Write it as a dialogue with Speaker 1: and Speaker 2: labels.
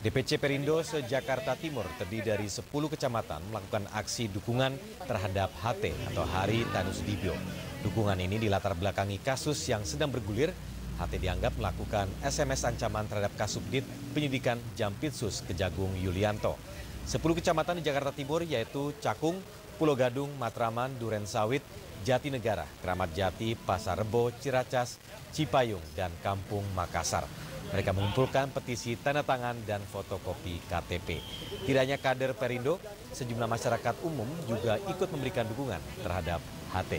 Speaker 1: DPC Perindo se-Jakarta Timur terdiri dari 10 kecamatan melakukan aksi dukungan terhadap HT atau Hari Tanus Dibyo. Dukungan ini dilatar belakangi kasus yang sedang bergulir. HT dianggap melakukan SMS ancaman terhadap Kasubdit penyidikan Jampitsus Kejagung Yulianto. 10 kecamatan di Jakarta Timur yaitu Cakung, Pulau Gadung, Matraman, Duren Sawit, Jatinegara, Keramat Jati, Pasar Rebo, Ciracas, Cipayung, dan Kampung Makassar. Mereka mengumpulkan petisi tanda tangan dan fotokopi KTP. Tidak hanya kader Perindo, sejumlah masyarakat umum juga ikut memberikan dukungan terhadap HT.